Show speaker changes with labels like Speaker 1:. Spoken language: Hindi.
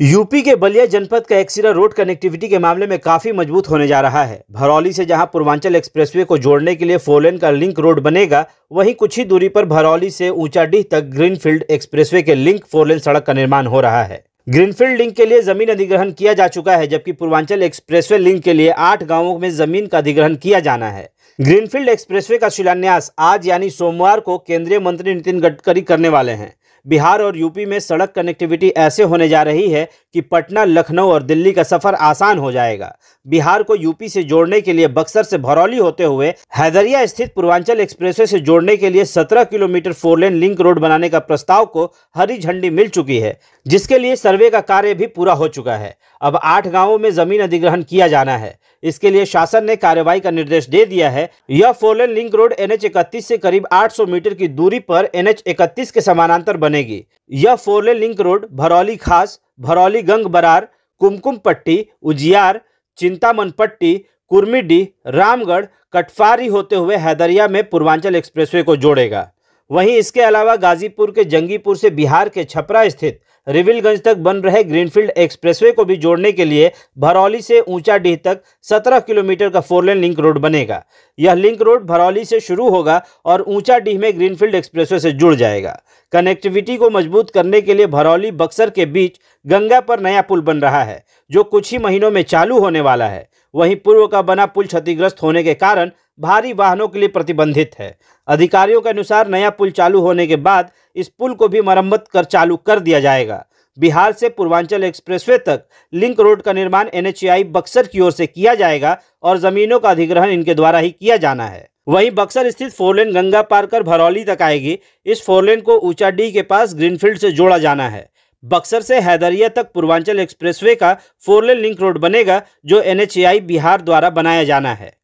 Speaker 1: यूपी के बलिया जनपद का एक्सीरा रोड कनेक्टिविटी के मामले में काफ़ी मज़बूत होने जा रहा है। भरौली से जहाँ पूर्वांचल एक्सप्रेसवे को जोड़ने के लिए फोरलेन का लिंक रोड बनेगा, वहीं कुछ ही दूरी पर भरौली से ऊंचाडीह तक ग्रीनफील्ड एक्सप्रेसवे के लिंक फोरलेन सड़क का निर्माण हो रहा है। ग्रीनफील्ड लिंक के लिए ज़मीन अधिग्रहण किया जा चुका है, जबकि पूर्वांचल एक्सप्रेसवे लिंक के लिए आठ गाँवों में ज़मीन का अधिग्रहण किया जाना है। ग्रीनफील्ड एक्सप्रेसवे का शिलान्यास आज यानी सोमवार को केंद्रीय मंत्री नितिन गडकरी करने वाले हैं। बिहार और यूपी में सड़क कनेक्टिविटी ऐसे होने जा रही है कि पटना, लखनऊ और दिल्ली का सफ़र आसान हो जाएगा। बिहार को यूपी से जोड़ने के लिए बक्सर से भरौली होते हुए हैदरिया स्थित पूर्वांचल एक्सप्रेसवे से जोड़ने के लिए 17 किलोमीटर फोरलेन लिंक रोड बनाने का प्रस्ताव को हरी झंडी मिल चुकी है, जिसके लिए सर्वे का कार्य भी पूरा हो चुका है। अब आठ गाँवों में ज़मीन अधिग्रहण किया जाना है। इसके लिए शासन ने कार्यवाही का निर्देश दे दिया है। यह फोरलेन लिंक रोड एनएच इकतीस से करीब 800 मीटर की दूरी पर एनएच इकतीस के समानांतर बनेगी। यह फोरलेन लिंक रोड, भरौली खास, भरौली गंग बरार, कुमकुम पट्टी, उजियार, चिंतामन पट्टी कुर्मीडी रामगढ़, कटफारी होते हुए हैदरिया में पूर्वांचल एक्सप्रेसवे को जोड़ेगा। वहीं इसके अलावा गाजीपुर के जंगीपुर से बिहार के छपरा स्थित रिविलगंज तक बन रहे ग्रीनफील्ड एक्सप्रेसवे को भी जोड़ने के लिए भरौली से ऊँचा डीह तक 17 किलोमीटर का फोरलेन लिंक रोड बनेगा। यह लिंक रोड भरौली से शुरू होगा और ऊँचा डीह में ग्रीनफील्ड एक्सप्रेसवे से जुड़ जाएगा। कनेक्टिविटी को मज़बूत करने के लिए भरौली, बक्सर के बीच गंगा पर नया पुल बन रहा है, जो कुछ ही महीनों में चालू होने वाला है। वहीं पूर्व का बना पुल क्षतिग्रस्त होने के कारण भारी वाहनों के लिए प्रतिबंधित है। अधिकारियों के अनुसार नया पुल चालू होने के बाद इस पुल को भी मरम्मत कर चालू कर दिया जाएगा। बिहार से पूर्वांचल एक्सप्रेसवे तक लिंक रोड का निर्माण एनएचआई बक्सर की ओर से किया जाएगा और जमीनों का अधिग्रहण इनके द्वारा ही किया जाना है। वहीं बक्सर स्थित फोरलेन गंगा पार कर भरौली तक आएगी। इस फोरलेन को ऊँचा डी के पास ग्रीनफील्ड से जोड़ा जाना है। बक्सर से हैदरिया तक पूर्वांचल एक्सप्रेसवे का फोरलेन लिंक रोड बनेगा, जो एनएचआई बिहार द्वारा बनाया जाना है।